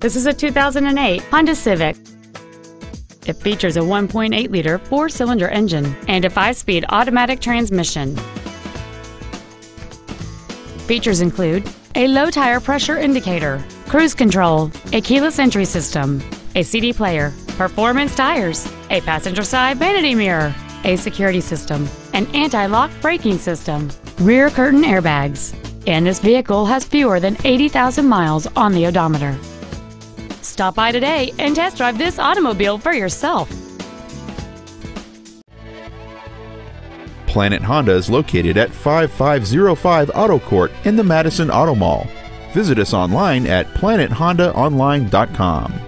This is a 2008 Honda Civic. It features a 1.8-liter four-cylinder engine and a five-speed automatic transmission. Features include a low tire pressure indicator, cruise control, a keyless entry system, a CD player, performance tires, a passenger side vanity mirror, a security system, an anti-lock braking system, rear curtain airbags, and this vehicle has fewer than 80,000 miles on the odometer. Stop by today and test drive this automobile for yourself. Planet Honda is located at 5505 Auto Court in the Matteson Auto Mall. Visit us online at planethondaonline.com.